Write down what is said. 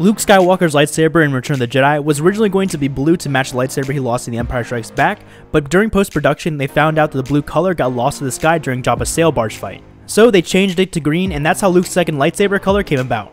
Luke Skywalker's lightsaber in Return of the Jedi was originally going to be blue to match the lightsaber he lost in The Empire Strikes Back, but during post-production they found out that the blue color got lost to the sky during Jabba's sail barge fight. So they changed it to green and that's how Luke's second lightsaber color came about.